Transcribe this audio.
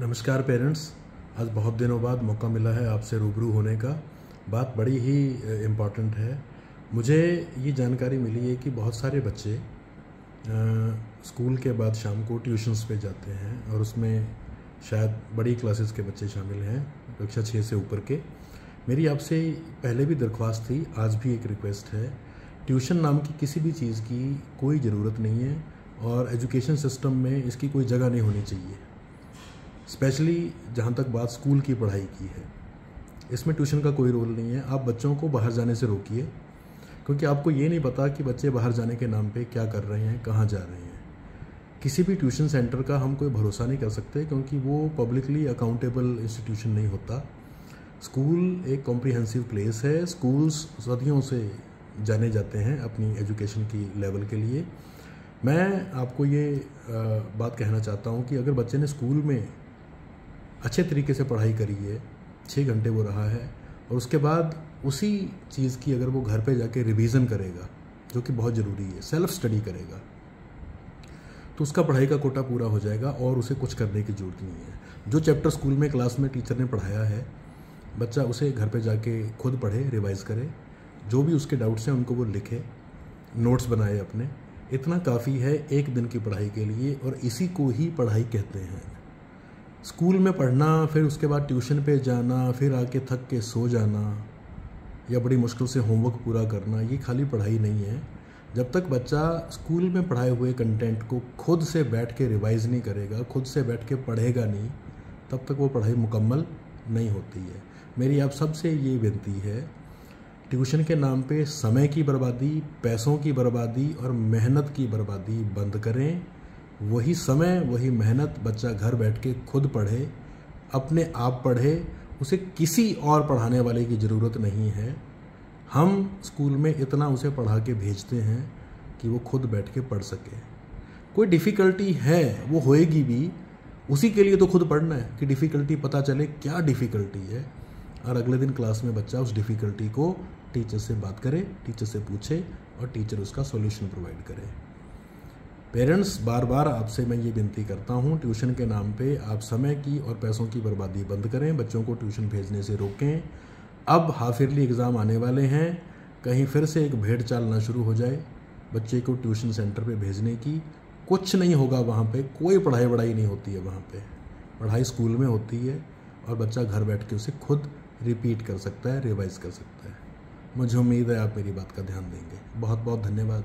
नमस्कार पेरेंट्स। आज बहुत दिनों बाद मौका मिला है आपसे रूबरू होने का। बात बड़ी ही इंपॉर्टेंट है। मुझे ये जानकारी मिली है कि बहुत सारे बच्चे आ, स्कूल के बाद शाम को ट्यूशन्स पे जाते हैं और उसमें शायद बड़ी क्लासेस के बच्चे शामिल हैं कक्षा छः से ऊपर के। मेरी आपसे पहले भी दरख्वास्त थी आज भी एक रिक्वेस्ट है। ट्यूशन नाम की किसी भी चीज़ की कोई ज़रूरत नहीं है और एजुकेशन सिस्टम में इसकी कोई जगह नहीं होनी चाहिए। स्पेशली जहाँ तक बात स्कूल की पढ़ाई की है। इसमें ट्यूशन का कोई रोल नहीं है। आप बच्चों को बाहर जाने से रोकिए, क्योंकि आपको ये नहीं पता कि बच्चे बाहर जाने के नाम पे क्या कर रहे हैं, कहाँ जा रहे हैं। किसी भी ट्यूशन सेंटर का हम कोई भरोसा नहीं कर सकते, क्योंकि वो पब्लिकली अकाउंटेबल इंस्टीट्यूशन नहीं होता। स्कूल एक कॉम्प्रिहेंसिव प्लेस है। स्कूल्स सदियों से जाने जाते हैं अपनी एजुकेशन की लेवल के लिए। मैं आपको ये बात कहना चाहता हूँ कि अगर बच्चे ने स्कूल में अच्छे तरीके से पढ़ाई करी है छः घंटे वो रहा है, और उसके बाद उसी चीज़ की अगर वो घर पे जाके रिवीजन करेगा, जो कि बहुत ज़रूरी है सेल्फ स्टडी करेगा तो उसका पढ़ाई का कोटा पूरा हो जाएगा और उसे कुछ करने की ज़रूरत नहीं है। जो चैप्टर स्कूल में क्लास में टीचर ने पढ़ाया है, बच्चा उसे घर पे जाके खुद पढ़े रिवाइज़ करे, जो भी उसके डाउट्स हैं उनको वो लिखे नोट्स बनाए अपने, इतना काफ़ी है एक दिन की पढ़ाई के लिए, और इसी को ही पढ़ाई कहते हैं। स्कूल में पढ़ना, फिर उसके बाद ट्यूशन पे जाना, फिर आके थक के सो जाना, या बड़ी मुश्किल से होमवर्क पूरा करना, ये खाली पढ़ाई नहीं है। जब तक बच्चा स्कूल में पढ़ाए हुए कंटेंट को खुद से बैठ के रिवाइज नहीं करेगा, खुद से बैठ के पढ़ेगा नहीं, तब तक वो पढ़ाई मुकम्मल नहीं होती है। मेरी आप सबसे ये विनती है, ट्यूशन के नाम पे समय की बर्बादी, पैसों की बर्बादी और मेहनत की बर्बादी बंद करें। वही समय, वही मेहनत, बच्चा घर बैठ के खुद पढ़े, अपने आप पढ़े, उसे किसी और पढ़ाने वाले की ज़रूरत नहीं है। हम स्कूल में इतना उसे पढ़ा के भेजते हैं कि वो खुद बैठ के पढ़ सके। कोई डिफ़िकल्टी है, वो होएगी भी। उसी के लिए तो खुद पढ़ना है कि डिफ़िकल्टी पता चले क्या डिफ़िकल्टी है। और अगले दिन क्लास में बच्चा उस डिफ़िकल्टी को टीचर से बात करे, टीचर से पूछे और टीचर उसका सॉल्यूशन प्रोवाइड करे। पेरेंट्स बार बार आपसे मैं ये विनती करता हूँ, ट्यूशन के नाम पे आप समय की और पैसों की बर्बादी बंद करें, बच्चों को ट्यूशन भेजने से रोकें। अब हाफ़ ईयरली एग्ज़ाम आने वाले हैं, कहीं फिर से एक भेड़ चालना शुरू हो जाए, बच्चे को ट्यूशन सेंटर पे भेजने की। कुछ नहीं होगा वहाँ पे, कोई पढ़ाई वढ़ाई नहीं होती है वहाँ पे। पढ़ाई स्कूल में होती है और बच्चा घर बैठ के उसे खुद रिपीट कर सकता है, रिवाइज कर सकता है। मुझे उम्मीद है आप मेरी बात का ध्यान देंगे। बहुत बहुत धन्यवाद।